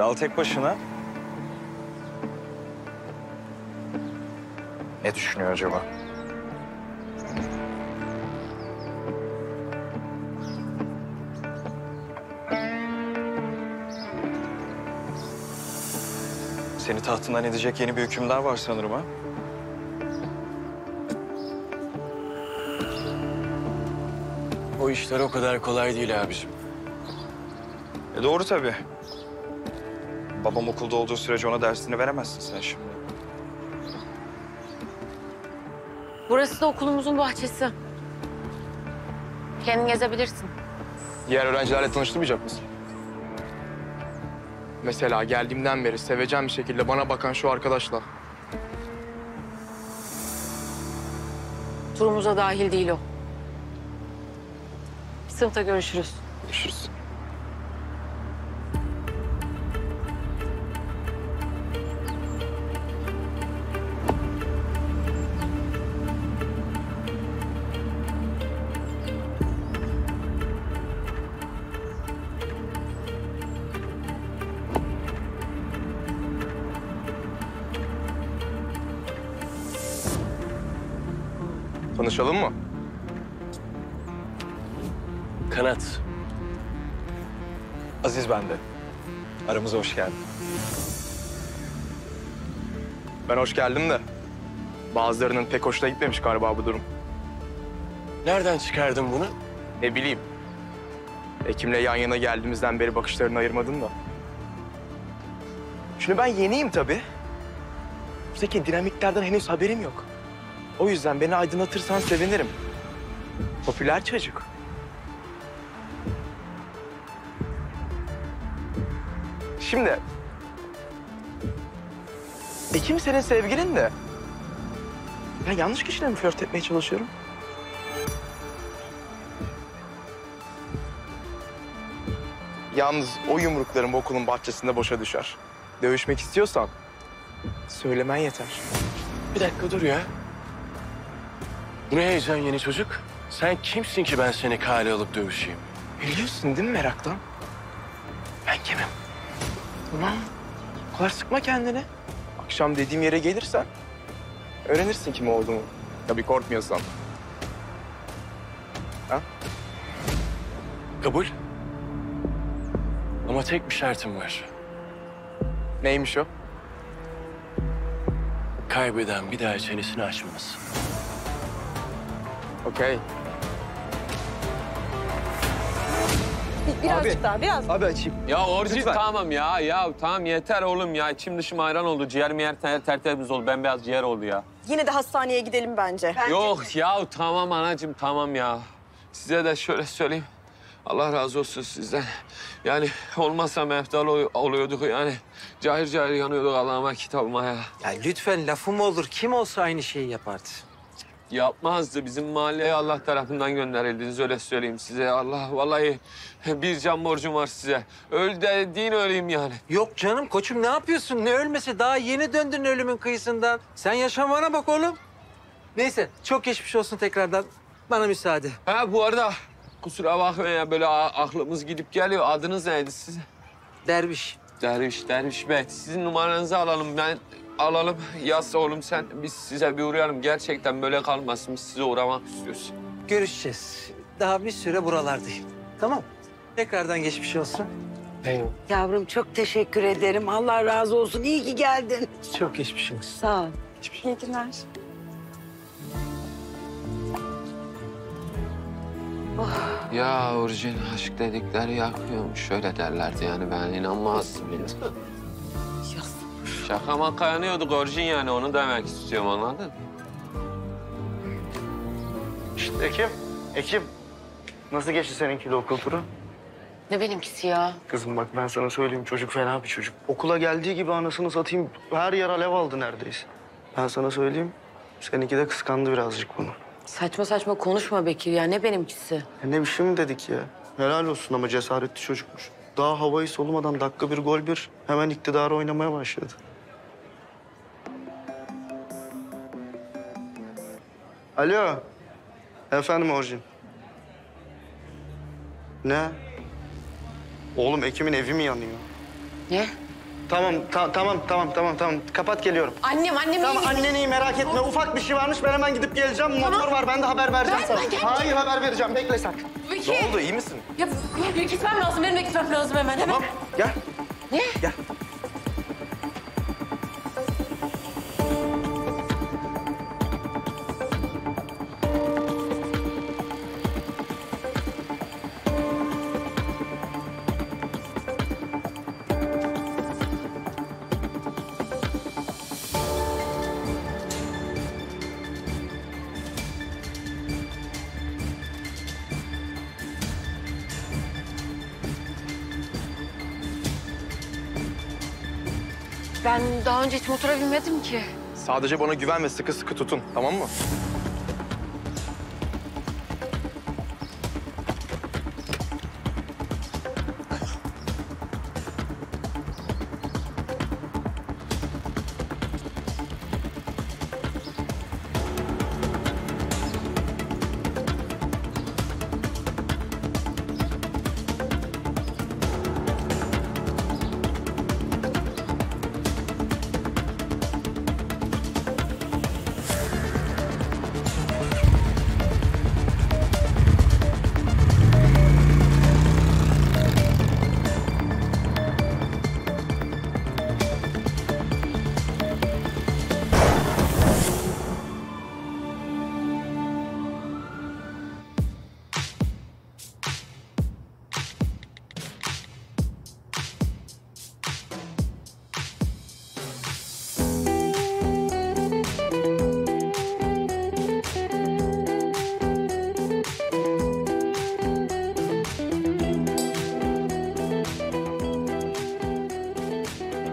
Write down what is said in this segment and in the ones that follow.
Kral tek başına. Ne düşünüyor acaba? Seni tahtından edecek yeni bir hükümdar var sanırım ha? O işler o kadar kolay değil abiciğim. E doğru tabii. Babam okulda olduğu sürece ona dersini veremezsin sen şimdi. Burası da okulumuzun bahçesi. Kendin gezebilirsin. Diğer öğrencilerle tanıştırmayacak mısın? Mesela geldiğimden beri seveceğim bir şekilde bana bakan şu arkadaşla. Turumuza dahil değil o. Sınıfta görüşürüz. Tanışalım mı? Kanat. Aziz bende. Aramıza hoş geldin. Ben hoş geldim de. Bazılarının pek hoşuna gitmemiş galiba bu durum. Nereden çıkardın bunu? Ne bileyim. Ekim'le yan yana geldiğimizden beri bakışlarını ayırmadın da. Şimdi ben yeniyim tabii. Buradaki dinamiklerden henüz haberim yok. O yüzden beni aydınlatırsan sevinirim. Popüler çocuk. Şimdi... Ekim senin sevgilin de. Ben yanlış kişiyle mi flört etmeye çalışıyorum? Yalnız o yumruklarım okulun bahçesinde boşa düşer. Dövüşmek istiyorsan söylemen yeter. Bir dakika dur ya. Bu ne heyecan yeni çocuk? Sen kimsin ki ben seni kale alıp dövüşeyim? Biliyorsun değil mi meraktan? Ben kimim? Tamam. O kadar sıkma kendini. Akşam dediğim yere gelirsen öğrenirsin kim olduğumu. Tabii korkmuyorsan. Kabul. Ama tek bir şartım var. Neymiş o? Kaybeden bir daha çenesini açmaz. Okey. Birazcık daha, biraz. Abi açayım. Ya orijin Lütfen. tamam ya. Ya tamam yeter oğlum ya. İçim dışım ayran oldu. Ciğer miyer ter, tertemiz oldu. Bembeyaz ciğer oldu ya. Yine de hastaneye gidelim bence. Yok ya tamam anacığım tamam ya. Size de şöyle söyleyeyim. Allah razı olsun sizden. Yani olmazsa meftal ol- oluyorduk yani. Cahil cahil yanıyorduk Allah'ıma kitabıma ya. Ya lütfen lafım olur. Kim olsa aynı şeyi yapardı. Yapmazdı. Bizim mahalleye Allah tarafından gönderildiniz öyle söyleyeyim size. Allah vallahi bir can borcum var size. Öl dediğin öleyim yani. Yok canım koçum ne yapıyorsun? Ne ölmesi? Daha yeni döndün ölümün kıyısından. Sen yaşamana bak oğlum. Neyse çok geçmiş olsun tekrardan. Bana müsaade. Ha bu arada kusura bakmayın ya böyle aklımız gidip geliyor. Adınız neydi sizin? Derviş. Derviş, Derviş Bey. Sizin numaranızı alalım. Ben alalım. Yaz oğlum sen. Biz size bir uğrayalım. Gerçekten böyle kalmasın. Biz size uğramak istiyoruz. Görüşeceğiz. Daha bir süre buralardayım. Tamam. Tekrardan geçmiş olsun. Yavrum çok teşekkür ederim. Allah razı olsun. İyi ki geldin. Çok geçmiş olsun. Sağ ol. İyi günler. Ya orijin aşk dedikleri yakıyormuş. Şöyle derlerdi yani ben inanmazdım. Şaka maka yanıyorduk orijin yani onu demek istiyorum anladın? İşte Ekim, Ekim. Nasıl geçti seninki de okul turu? Ne benimkisi ya? Kızım bak ben sana söyleyeyim çocuk fena bir çocuk. Okula geldiği gibi anasını satayım her yer alev aldı neredeyse. Ben sana söyleyeyim seninki de kıskandı birazcık bunu. Saçma saçma konuşma Bekir ya. Ne benimkisi? Ya ne biçim mi dedik ya? Helal olsun ama cesaretli çocukmuş. Daha havayı solumadan dakika bir gol bir hemen iktidarı oynamaya başladı. Alo. Efendim Orjin. Ne? Oğlum Ekim'in evi mi yanıyor? Ne? Tamam, ta- tamam, tamam, tamam, tamam. Kapat geliyorum. Annem, annem Tamam iyi mi? annen iyi merak etme. Ufak bir şey varmış. Ben hemen gidip geleceğim. Motor var. Ben de haber vereceğim Ben- sana. ben. Hayır haber vereceğim. Bekle sen. Bekir. Ne oldu iyi misin? Ya, ya gitmem lazım. Benim de gitmem lazım hemen. Hemen. Tamam gel. Ne? Gel. Ben daha önce hiç motora binmedim ki. Sadece bana güven ve sıkı sıkı tutun tamam mı?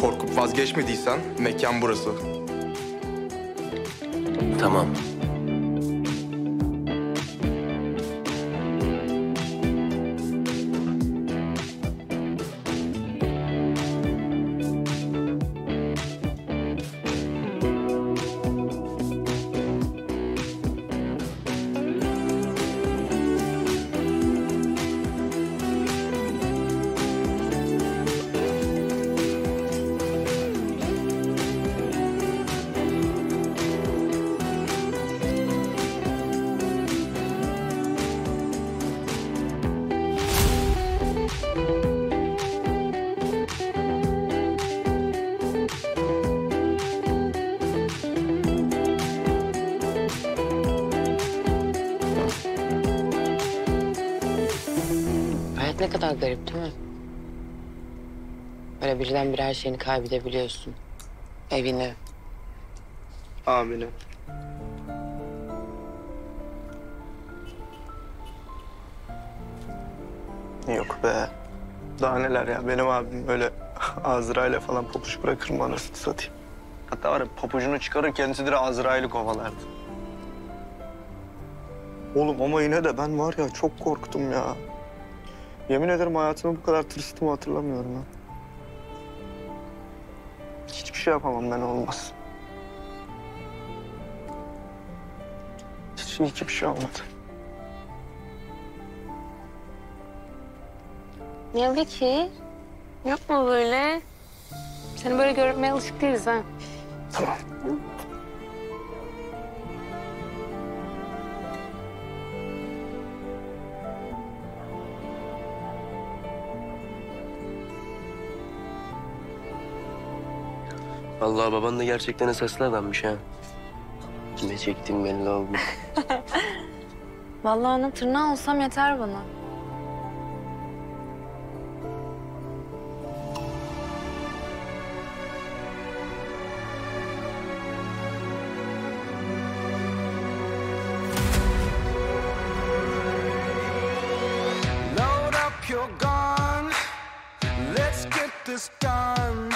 Korkup vazgeçmediysen mekan burası. Tamam. Kadar garip değil mi? Böyle birdenbire her şeyini kaybedebiliyorsun. Evini. Amine. Yok be. Daha neler ya. Benim abim öyle Azrail'e falan papuç bırakır mı anasını satayım. Hatta var ya papucunu çıkarır kendisi de Azrail'i kovalardı. Oğlum ama yine de ben var ya çok korktum ya. Yemin ederim hayatımda bu kadar tırstığımı hatırlamıyorum ha. Hiçbir şey yapamam ben olmaz. Hiç hiçbir şey olmadı. Ya Bekir, yapma böyle. Seni böyle görmeye alışık değiliz ha. Tamam. Vallahi baban da gerçekten esaslı adammış ha. Ne çektiğim belli oldu. Vallahi onun tırnağı olsam yeter bana. Load up your gun. Let's get this done.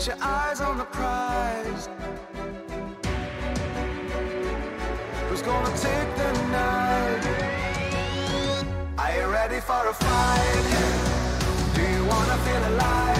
Get your eyes on the prize. Who's gonna take the night? Are you ready for a fight? Do you wanna feel alive?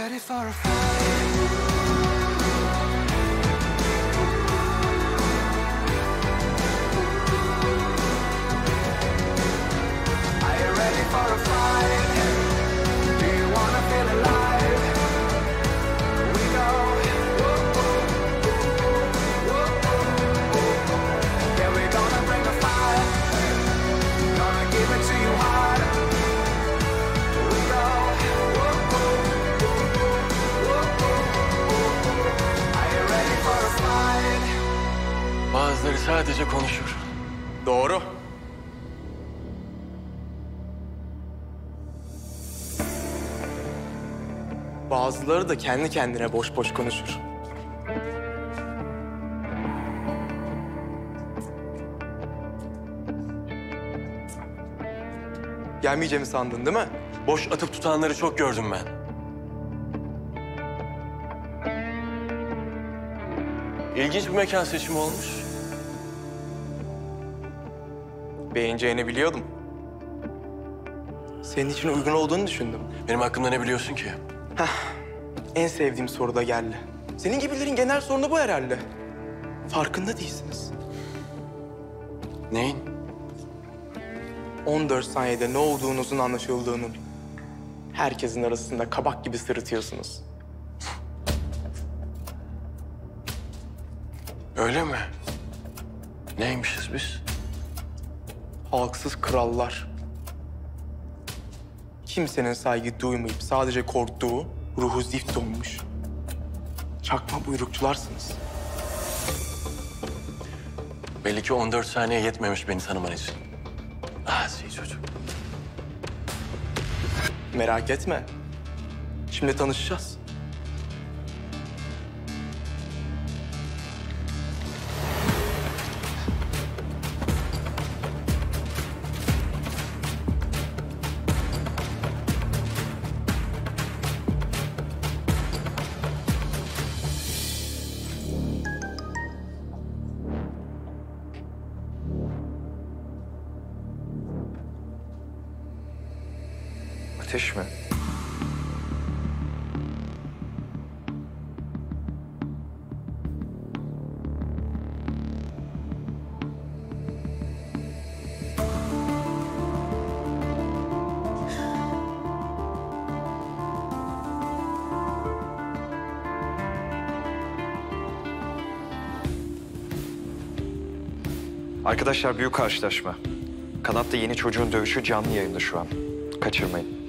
Ready for a fight? Konuşur. Doğru. Bazıları da kendi kendine boş boş konuşur. Gelmeyeceğimi sandın değil mi? Boş atıp tutanları çok gördüm ben. İlginç bir mekan seçimi olmuş. Beğeneceğini biliyordum. Senin için uygun olduğunu düşündüm. Benim hakkımda ne biliyorsun ki? En sevdiğim soru da geldi. Senin gibilerin genel sorunu bu herhalde. Farkında değilsiniz. Neyin? 14 saniyede ne olduğunuzun anlaşıldığının. Herkesin arasında kabak gibi sırıtıyorsunuz. Öyle mi? Neymişiz biz? Halksız krallar. Kimsenin saygı duymayıp sadece korktuğu ruhu zift olmuş. Çakma buyrukçularsınız. Belli ki 14 saniye yetmemiş beni tanıman için. Asi çocuk. Merak etme. Şimdi tanışacağız. Ateş mi? Arkadaşlar büyük karşılaşma. Kanat'ta yeni çocuğun dövüşü canlı yayında şu an. Kaçırmayın.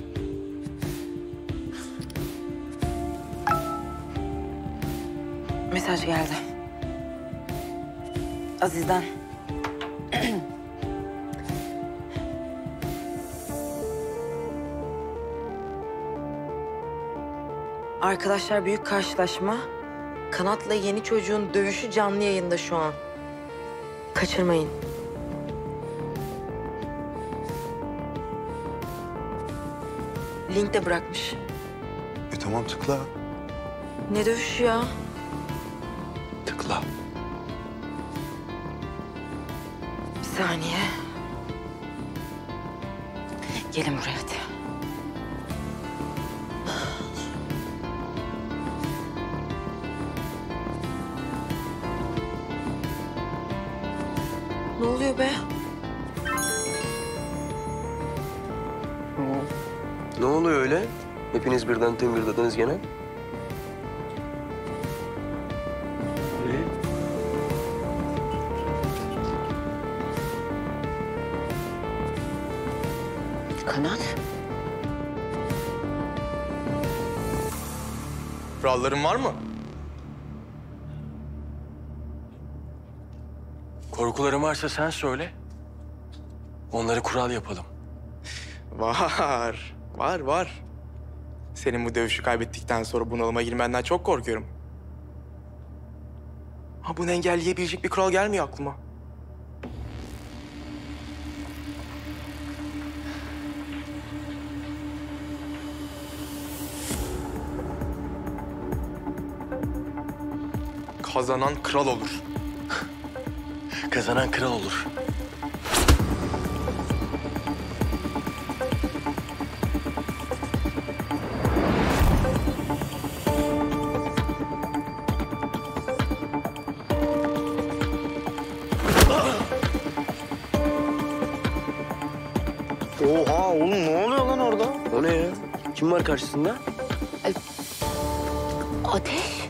Mesaj geldi. Aziz'den. Arkadaşlar büyük karşılaşma. Kanat'la yeni çocuğun dövüşü canlı yayında şu an. Kaçırmayın. Link de bırakmış. E tamam tıkla. Ne dövüşü ya? Gelin buraya hadi. Ne oluyor be? Ne oluyor öyle? Hepiniz birden tıngırdadınız gene. Kuralların var mı? Korkuların varsa sen söyle. Onları kural yapalım. Var. Var var. Senin bu dövüşü kaybettikten sonra bunalıma girmenden çok korkuyorum. Ha bunu engelleyebilecek bir kural gelmiyor aklıma. Kazanan kral olur. Kazanan kral olur. Oha oğlum ne oluyor lan orada? O ne ya? Kim var karşısında? Ateş.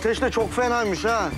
Ateş de çok fenaymış ha.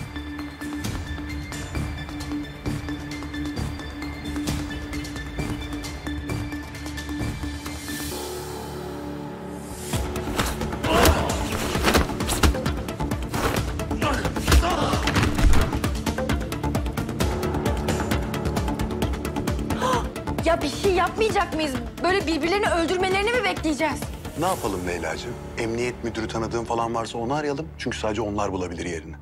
Ya bir şey yapmayacak mıyız? Böyle birbirlerini öldürmelerini mi bekleyeceğiz? Ne yapalım Leyla'cığım? Emniyet müdürü tanıdığın falan varsa onu arayalım. Çünkü sadece onlar bulabilir yerini.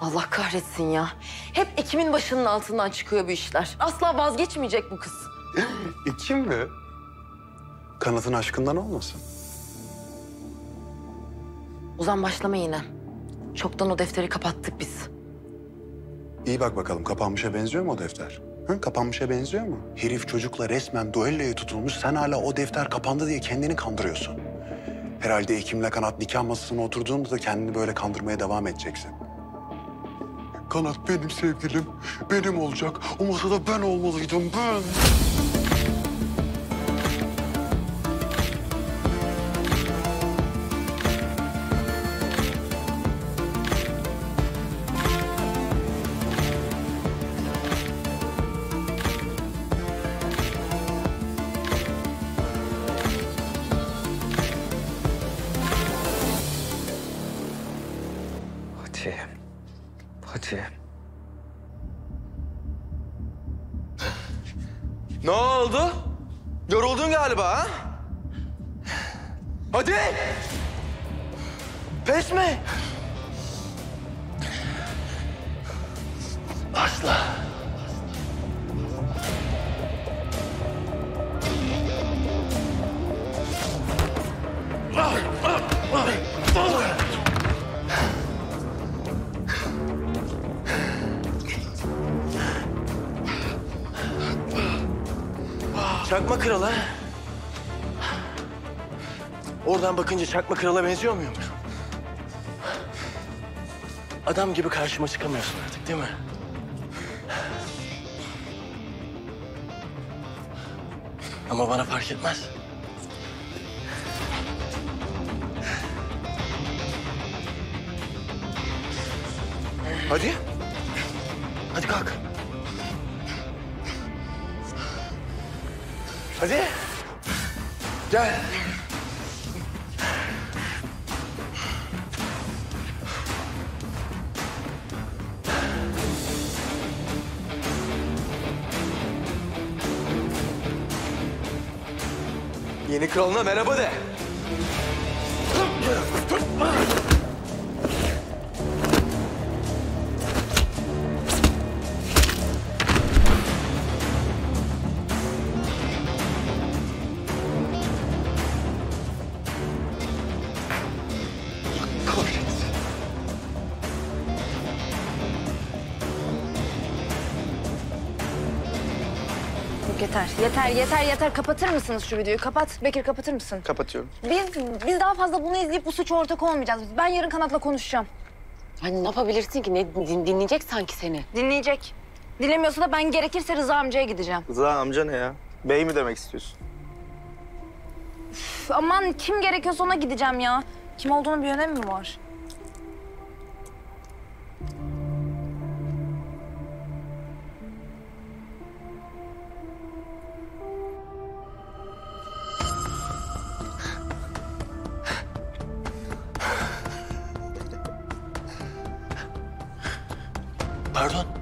Allah kahretsin ya. Hep Ekim'in başının altından çıkıyor bu işler. Asla vazgeçmeyecek bu kız. E kim mi? Kanatın aşkından olmasın? Ozan başlama yine. Çoktan o defteri kapattık biz. İyi bak bakalım kapanmışa benziyor mu o defter? Hı? Kapanmışa benziyor mu? Herif çocukla resmen duelloya tutulmuş. Sen hala o defter kapandı diye kendini kandırıyorsun. Herhalde Ekim'le Kanat nikah masasına oturduğunda da kendini böyle kandırmaya devam edeceksin. Kanat benim sevgilim, benim olacak. O masada ben olmalıydım, ben. Çakma krala. Oradan bakınca çakma krala benziyor muyum? Adam gibi karşıma çıkamıyorsun artık değil mi? Ama bana fark etmez. Hadi. Hadi kalk. Hadi. Gel. Yeni kralına merhaba de. Yeter. Yeter, yeter, yeter. Kapatır mısınız şu videoyu? Kapat. Bekir kapatır mısın? Kapatıyorum. Biz biz daha fazla bunu izleyip bu suça ortak olmayacağız. Ben yarın Kanat'la konuşacağım. Hani ne yapabilirsin ki? Ne din- dinleyecek sanki seni. Dinleyecek. Dinlemiyorsa da ben gerekirse Rıza amcaya gideceğim. Rıza amca ne ya? Bey mi demek istiyorsun? Üf, aman kim gerekiyorsa ona gideceğim ya. Kim olduğunun bir önemi mi var? 儿子